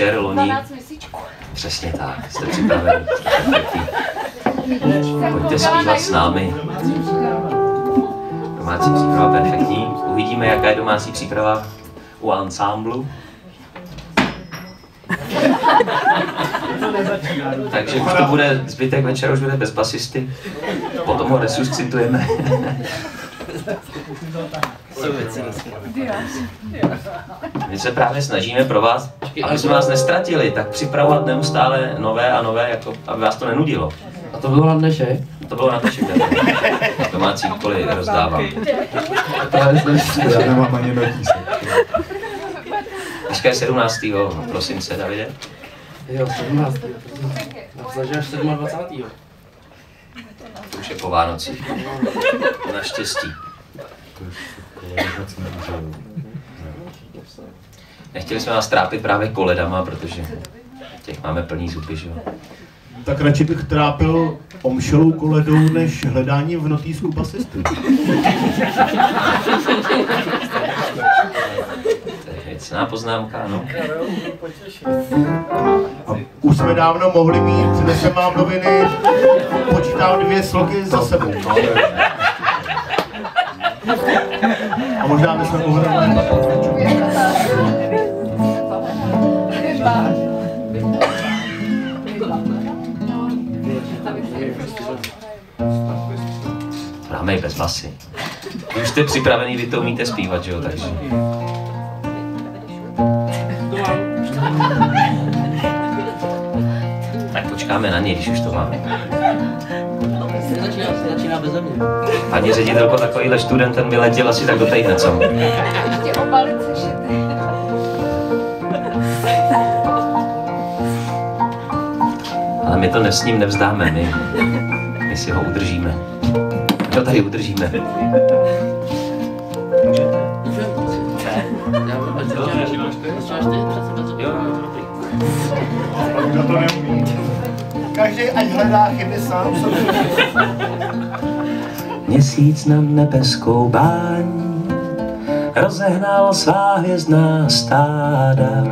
večer loni. 12 měsíčků. Přesně tak, jste připraveni. Pojďte zpívat s námi. Domácí příprava perfektní. Uvidíme, jaká je domácí příprava u ansámblu. Takže už to bude, zbytek večera už bude bez basisty. Potom ho resuscitujeme. My se právě snažíme pro vás, aby jsme vás nestratili, tak připravovat neustále nové a nové, jako, aby vás to nenudilo. A to bylo na dnešek? To bylo na dnešek. Domácí úkoly rozdávám. Já nemám ani notísek. Dneska je 17. prosince, Davide. Jo, 17. Snažil až 27. To už je po Vánocích. Naštěstí. Nechtěli jsme vás trápit právě koledama, protože těch máme plný zuby, že jo. Tak radši bych trápil omšelou koledou, než hledání v notýsku basisty. To je věcná poznámka, no. A už jsme dávno mohli mít, přinesem vám noviny, počítám dvě sloky za sebou. A možná bychom mohli Máme i bez basy. Vy už jste připravený, vy to umíte zpívat, že jo, takže. Tak počkáme na něj, když už to máme. Začíná, začíná bez mě. Paní ředitelko, takovýhle student, ten by letěl asi tak do týdne, co? Ještě obalit. Ale my to ne, s ním nevzdáme, my, my si ho udržíme. My to tady udržíme. Kdo to neumí? Každý ať hledá chyby sám sobě. Měsíc na nebeskou báň rozehnal svá hvězdná stáda.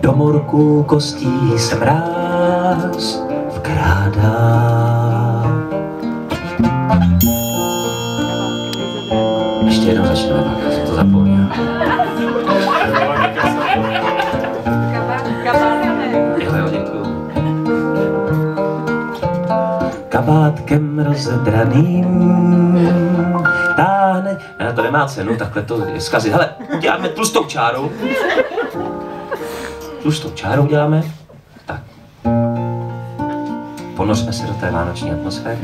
Do morku kostí se mráz vkrádá. Ještě jednou začneme, rozedraným táhne. Ne, to nemá cenu, takhle to je zkazit. Hele, děláme tlustou čáru. Tlustou čáru děláme. Tak. Ponořme se do té vánoční atmosféry.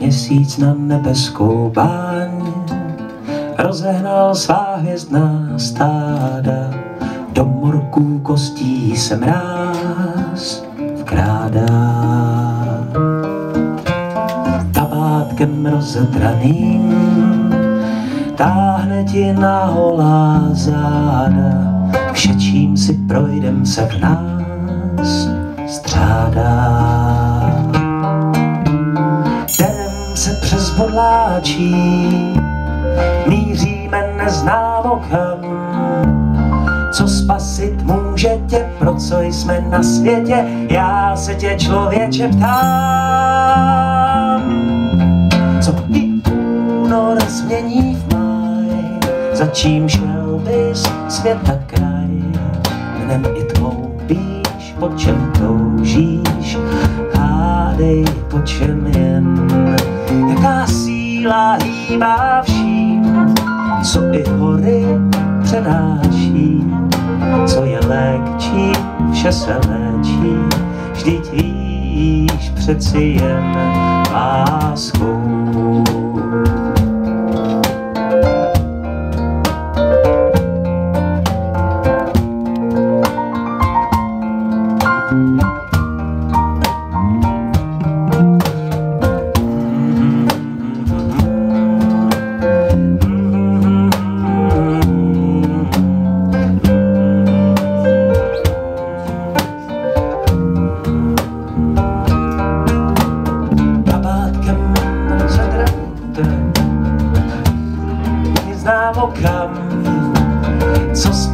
Měsíc na nebeskou báň rozehnal svá hvězdná stáda. Do morků kostí se mráz vkrádá. Tabátkem rozedraným táhne ti na holá záda. Všečím si projdem se v nás střádá. Jdem se přes bodláčí, míříme neznámo kam. Co spasit může tě, pro co jsme na světě, já se tě člověče ptám. Co i únor změní v máj, za čím šel bys světa kraj, dnem i tmou víš, po čem toužíš, hádej po čem jen, jaká síla hýbá vším, vše se léčí, vždyť víš přeci jen láskou.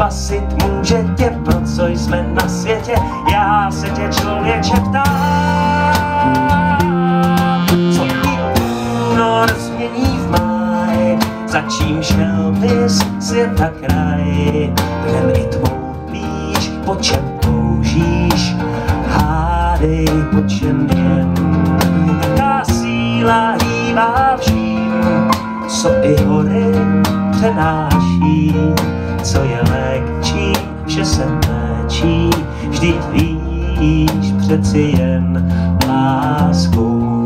Spasit může tě, pro co jsme na světě. Já se tě člověče ptám, co ti únor změní v máj, za čím šel bys světa kraj, dnem i tmou víš, po čem toužíš, hádej, po čem jen. Taká síla hýbá vším, co i hory přenáší, co je léčí, vše se léčí, vždyť víš přeci jen láskou